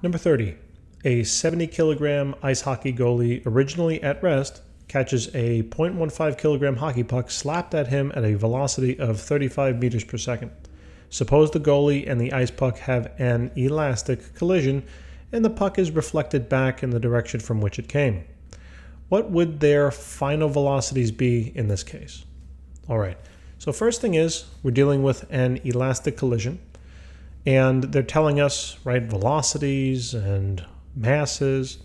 Number 30. A 70 kilogram ice hockey goalie, originally at rest, catches a 0.15 kilogram hockey puck slapped at him at a velocity of 35 meters per second. Suppose the goalie and the ice puck have an elastic collision and the puck is reflected back in the direction from which it came. What would their final velocities be in this case? All right, so first thing is we're dealing with an elastic collision and they're telling us, right, velocities and masses.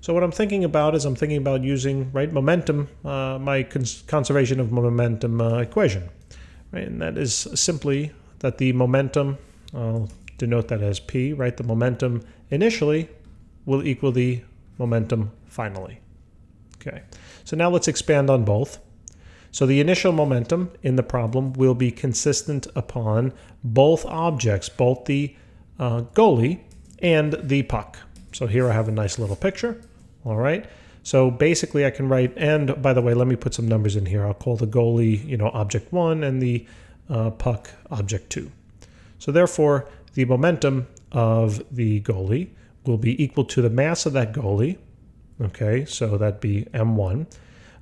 So what I'm thinking about is I'm thinking about using, right, momentum, uh, my cons conservation of momentum uh, equation, right, and that is simply that the momentum, I'll denote that as P, right, the momentum initially will equal the momentum finally. Okay, so now let's expand on both. So the initial momentum in the problem will be consistent upon both objects, both the uh, goalie and the puck. So here I have a nice little picture. All right. So basically I can write, and by the way, let me put some numbers in here. I'll call the goalie, you know, object one and the uh, puck object two. So therefore the momentum of the goalie will be equal to the mass of that goalie. Okay, so that'd be M1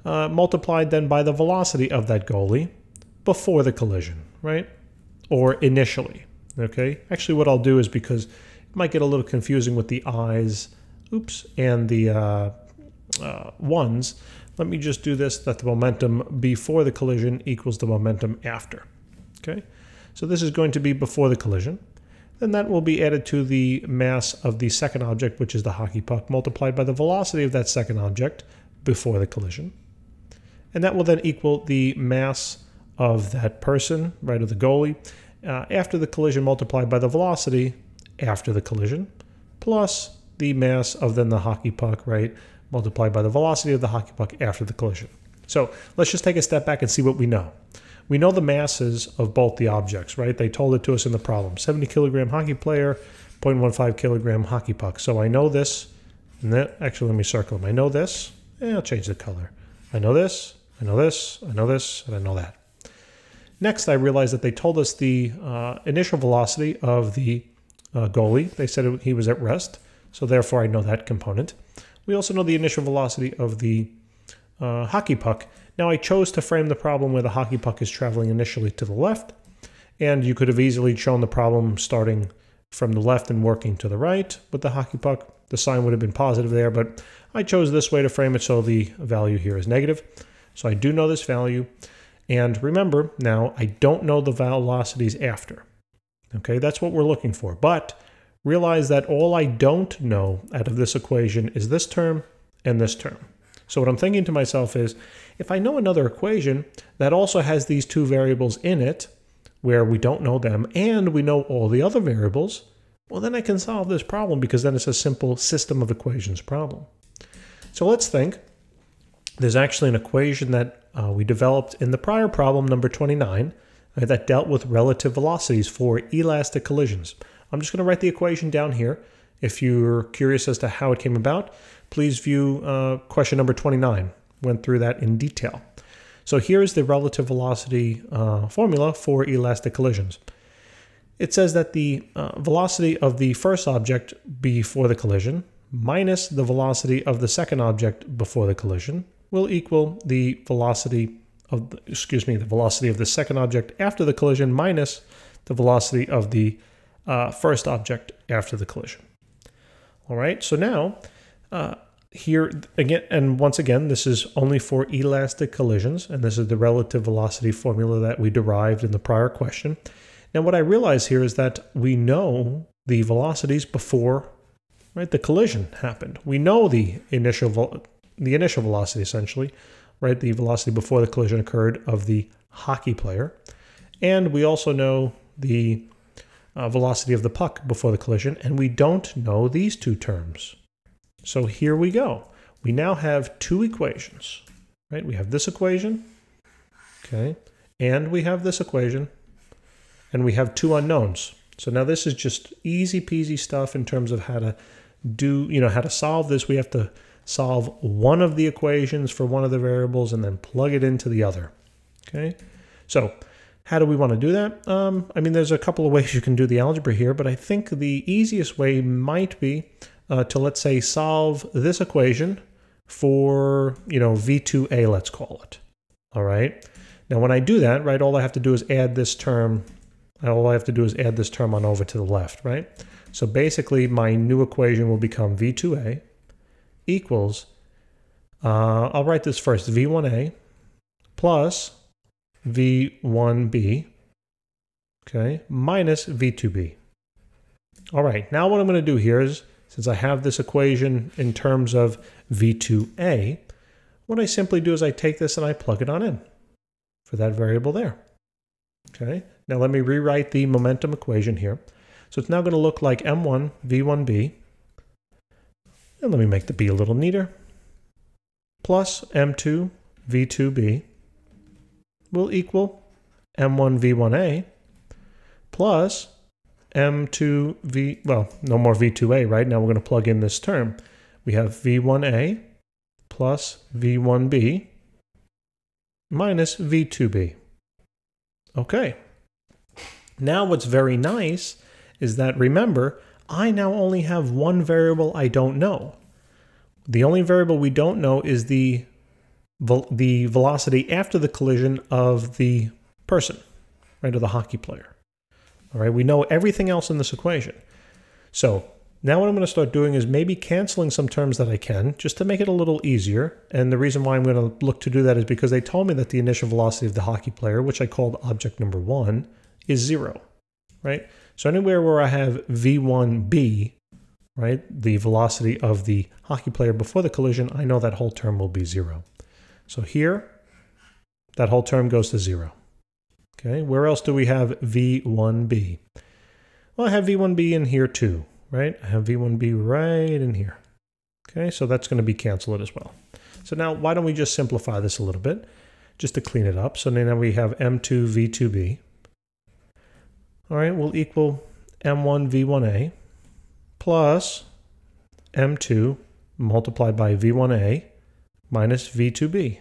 uh, multiplied then by the velocity of that goalie before the collision, right? Or initially, okay? Actually, what I'll do is because it might get a little confusing with the eyes, oops, and the uh, uh, ones, let me just do this, that the momentum before the collision equals the momentum after, okay? So this is going to be before the collision. Then that will be added to the mass of the second object, which is the hockey puck, multiplied by the velocity of that second object before the collision and that will then equal the mass of that person, right, of the goalie, uh, after the collision multiplied by the velocity after the collision, plus the mass of then the hockey puck, right, multiplied by the velocity of the hockey puck after the collision. So let's just take a step back and see what we know. We know the masses of both the objects, right? They told it to us in the problem. 70 kilogram hockey player, 0.15 kilogram hockey puck. So I know this, and that, actually let me circle them. I know this, and I'll change the color. I know this, I know this, I know this, and I know that. Next, I realized that they told us the uh, initial velocity of the uh, goalie. They said he was at rest, so therefore I know that component. We also know the initial velocity of the uh, hockey puck. Now I chose to frame the problem where the hockey puck is traveling initially to the left, and you could have easily shown the problem starting from the left and working to the right with the hockey puck. The sign would have been positive there, but I chose this way to frame it so the value here is negative. So I do know this value. And remember, now I don't know the velocities after. Okay, that's what we're looking for. But realize that all I don't know out of this equation is this term and this term. So what I'm thinking to myself is, if I know another equation that also has these two variables in it, where we don't know them, and we know all the other variables, well, then I can solve this problem because then it's a simple system of equations problem. So let's think there's actually an equation that uh, we developed in the prior problem, number 29, uh, that dealt with relative velocities for elastic collisions. I'm just going to write the equation down here. If you're curious as to how it came about, please view uh, question number 29. Went through that in detail. So here is the relative velocity uh, formula for elastic collisions. It says that the uh, velocity of the first object before the collision minus the velocity of the second object before the collision will equal the velocity of, the, excuse me, the velocity of the second object after the collision minus the velocity of the uh, first object after the collision. All right, so now uh, here again, and once again, this is only for elastic collisions, and this is the relative velocity formula that we derived in the prior question. Now, what I realize here is that we know the velocities before right, the collision happened. We know the initial the initial velocity essentially, right? The velocity before the collision occurred of the hockey player. And we also know the uh, velocity of the puck before the collision, and we don't know these two terms. So here we go. We now have two equations, right? We have this equation, okay, and we have this equation, and we have two unknowns. So now this is just easy peasy stuff in terms of how to do, you know, how to solve this. We have to solve one of the equations for one of the variables and then plug it into the other. Okay, so How do we want to do that? Um, I mean, there's a couple of ways you can do the algebra here, but I think the easiest way might be uh, to, let's say, solve this equation for, you know, V2A, let's call it. All right. Now, when I do that, right, all I have to do is add this term. All I have to do is add this term on over to the left, right? So basically, my new equation will become V2A equals, uh, I'll write this first, V1A plus V1B, okay, minus V2B. All right, now what I'm going to do here is, since I have this equation in terms of V2A, what I simply do is I take this and I plug it on in for that variable there. Okay, now let me rewrite the momentum equation here. So it's now going to look like M1 V1B, and let me make the B a little neater, plus M2 V2B will equal M1 V1A plus M2 V, well, no more V2A, right? Now we're going to plug in this term. We have V1A plus V1B minus V2B. Okay. Now what's very nice is that, remember, I now only have one variable I don't know. The only variable we don't know is the the velocity after the collision of the person, right, or the hockey player. All right, we know everything else in this equation. So now what I'm going to start doing is maybe canceling some terms that I can, just to make it a little easier. And the reason why I'm going to look to do that is because they told me that the initial velocity of the hockey player, which I called object number one, is zero, right? So anywhere where I have v1b, right, the velocity of the hockey player before the collision, I know that whole term will be zero. So here, that whole term goes to zero. Okay, where else do we have V1B? Well, I have V1B in here too, right? I have V1B right in here. Okay, so that's going to be canceled as well. So now why don't we just simplify this a little bit just to clean it up. So now we have M2 V2B. All right, will equal M1 V1A plus M2 multiplied by V1A minus V2B.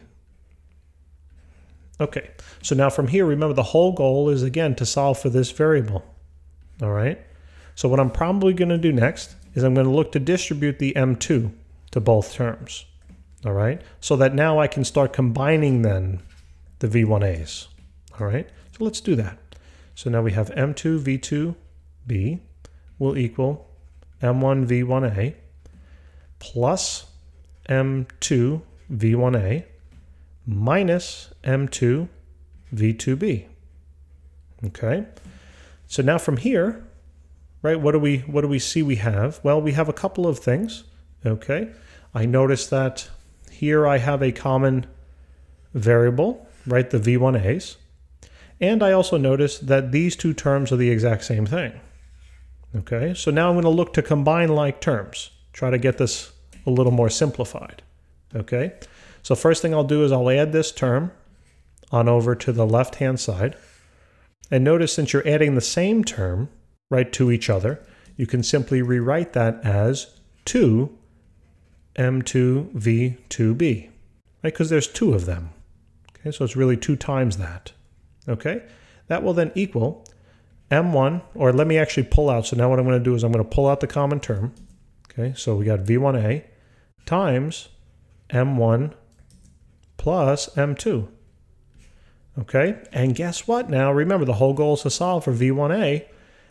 Okay, so now from here, remember the whole goal is again to solve for this variable. All right, so what I'm probably going to do next is I'm going to look to distribute the M2 to both terms. All right, so that now I can start combining then the V1As. All right, so let's do that. So now we have M2 V2B will equal M1 V1A plus M2 V1A minus M2 V2B. Okay. So now from here, right, what do we what do we see we have? Well, we have a couple of things. Okay. I notice that here I have a common variable, right, the V1As. And I also notice that these two terms are the exact same thing. Okay, so now I'm going to look to combine like terms, try to get this a little more simplified. Okay, so first thing I'll do is I'll add this term on over to the left-hand side. And notice since you're adding the same term right to each other, you can simply rewrite that as 2 M2V2B, right? Because there's two of them. Okay, so it's really two times that. Okay, that will then equal M1, or let me actually pull out. So now what I'm going to do is I'm going to pull out the common term. Okay, so we got V1A times M1 plus M2. Okay, and guess what now? Remember, the whole goal is to solve for V1A.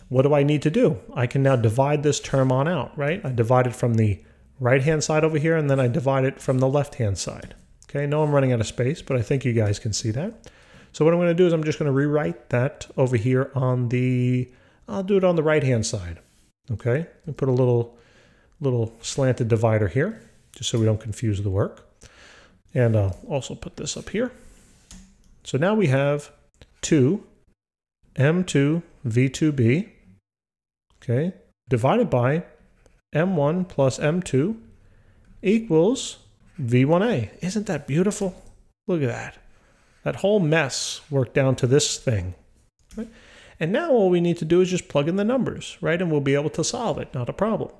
What do I need to do? I can now divide this term on out, right? I divide it from the right-hand side over here, and then I divide it from the left-hand side. Okay, I know I'm running out of space, but I think you guys can see that. So what I'm going to do is I'm just going to rewrite that over here on the, I'll do it on the right-hand side. Okay, and put a little, little slanted divider here, just so we don't confuse the work. And I'll also put this up here. So now we have 2 m2 v2b, okay, divided by m1 plus m2 equals v1a. Isn't that beautiful? Look at that. That whole mess worked down to this thing. Right? And now all we need to do is just plug in the numbers, right? And we'll be able to solve it, not a problem.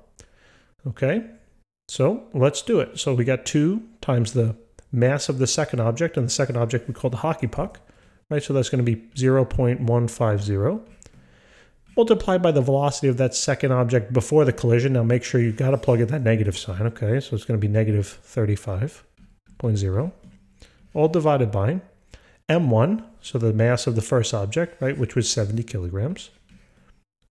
Okay, so let's do it. So we got 2 times the mass of the second object, and the second object we call the hockey puck, right? So that's going to be 0.150 multiplied by the velocity of that second object before the collision. Now make sure you've got to plug in that negative sign, okay? So it's going to be negative 35.0, all divided by m1, so the mass of the first object, right, which was 70 kilograms,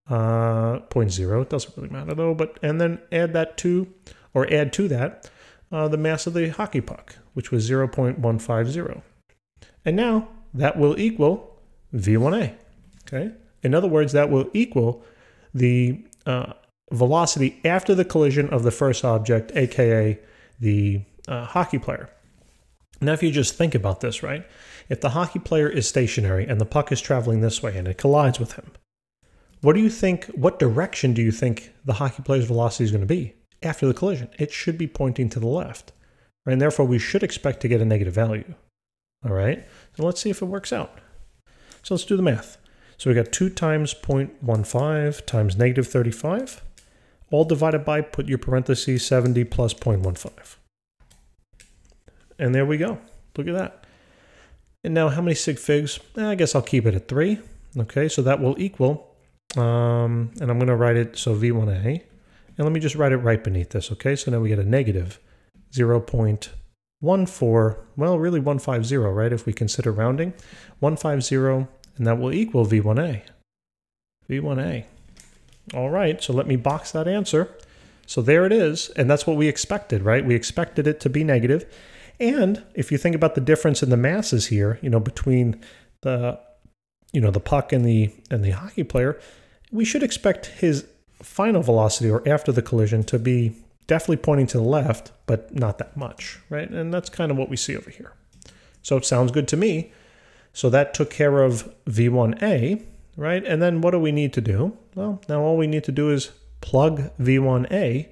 uh, 0.0, it doesn't really matter though, but, and then add that to, or add to that, uh, the mass of the hockey puck, which was 0.150. And now that will equal V1A, okay? In other words, that will equal the uh, velocity after the collision of the first object, aka the uh, hockey player. Now, if you just think about this, right? If the hockey player is stationary and the puck is traveling this way and it collides with him, what do you think, what direction do you think the hockey player's velocity is going to be after the collision? It should be pointing to the left, right? And therefore, we should expect to get a negative value. All right, so let's see if it works out. So let's do the math. So we got 2 times 0.15 times negative 35, all divided by, put your parentheses, 70 plus 0.15. And there we go. Look at that. And now how many sig figs? Eh, I guess I'll keep it at 3. Okay, so that will equal, um, and I'm going to write it, so V1A. And let me just write it right beneath this, okay? So now we get a negative 0.14, well, really 150, right, if we consider rounding. 150 and that will equal V1A. V1A. All right, so let me box that answer. So there it is, and that's what we expected, right? We expected it to be negative. And if you think about the difference in the masses here, you know, between the you know, the puck and the and the hockey player, we should expect his final velocity or after the collision to be definitely pointing to the left, but not that much, right? And that's kind of what we see over here. So it sounds good to me. So that took care of V1A, right? And then what do we need to do? Well, now all we need to do is plug V1A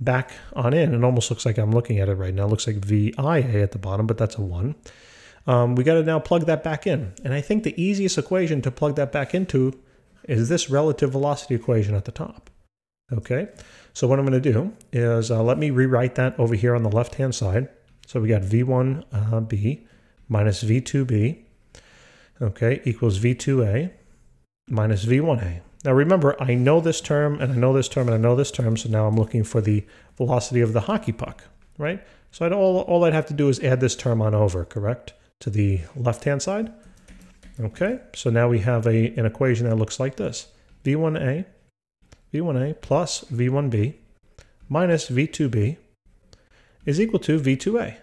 back on in. It almost looks like I'm looking at it right now. It looks like VIA at the bottom, but that's a 1. Um, we got to now plug that back in. And I think the easiest equation to plug that back into is this relative velocity equation at the top. Okay, so what I'm going to do is uh, let me rewrite that over here on the left-hand side. So we got V1B minus V2B okay, equals V2A minus V1A. Now remember, I know this term, and I know this term, and I know this term, so now I'm looking for the velocity of the hockey puck, right? So I'd, all, all I'd have to do is add this term on over, correct, to the left-hand side. Okay, so now we have a, an equation that looks like this. V1A, V1A plus V1B minus V2B is equal to V2A.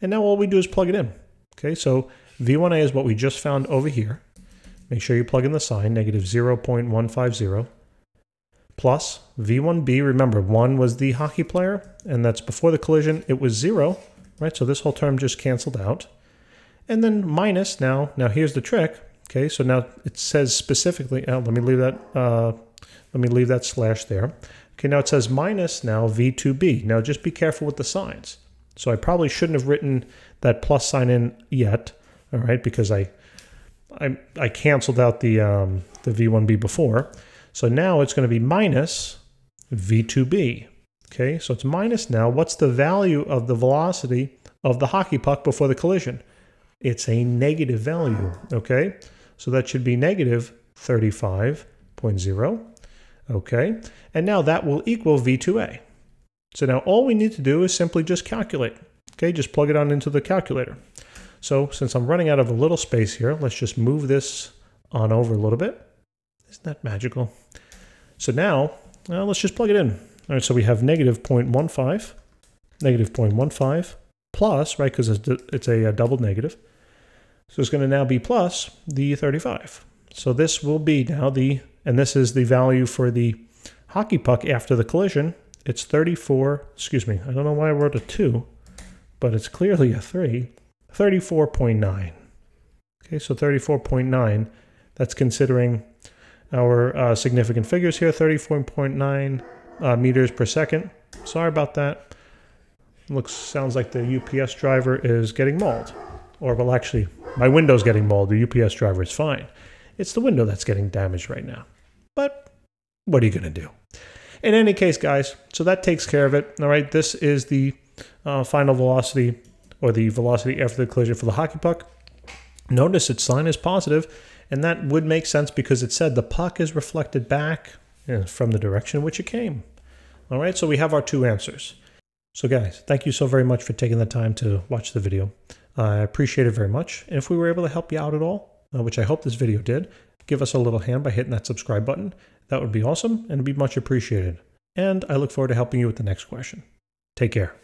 And now all we do is plug it in. Okay, so V1A is what we just found over here. Make sure you plug in the sign, negative 0.150, plus V1B, remember 1 was the hockey player, and that's before the collision, it was 0, right? So this whole term just canceled out. And then minus now, now here's the trick, okay? So now it says specifically, oh, let me leave that, uh, let me leave that slash there. Okay, now it says minus now V2B. Now just be careful with the signs. So I probably shouldn't have written that plus sign in yet all right, because I I, I canceled out the, um, the V1B before. So now it's going to be minus V2B. Okay, so it's minus now. What's the value of the velocity of the hockey puck before the collision? It's a negative value. Okay, so that should be negative 35.0. Okay, and now that will equal V2A. So now all we need to do is simply just calculate. Okay, just plug it on into the calculator. So since I'm running out of a little space here, let's just move this on over a little bit. Isn't that magical? So now, well, let's just plug it in. All right, so we have negative 0.15, negative 0.15, plus, right, because it's a, a double negative. So it's going to now be plus the 35. So this will be now the, and this is the value for the hockey puck after the collision. It's 34, excuse me, I don't know why I wrote a 2, but it's clearly a 3. 34.9. Okay, so 34.9, that's considering our uh, significant figures here, 34.9 uh, meters per second. Sorry about that. Looks, sounds like the UPS driver is getting mauled. Or, well, actually, my window's getting mauled. The UPS driver is fine. It's the window that's getting damaged right now. But what are you going to do? In any case, guys, so that takes care of it. All right, this is the uh, final velocity or the velocity after the collision for the hockey puck. Notice its sign is positive, and that would make sense because it said the puck is reflected back from the direction in which it came. All right, so we have our two answers. So guys, thank you so very much for taking the time to watch the video. I appreciate it very much. And if we were able to help you out at all, uh, which I hope this video did, give us a little hand by hitting that subscribe button. That would be awesome and be much appreciated. And I look forward to helping you with the next question. Take care.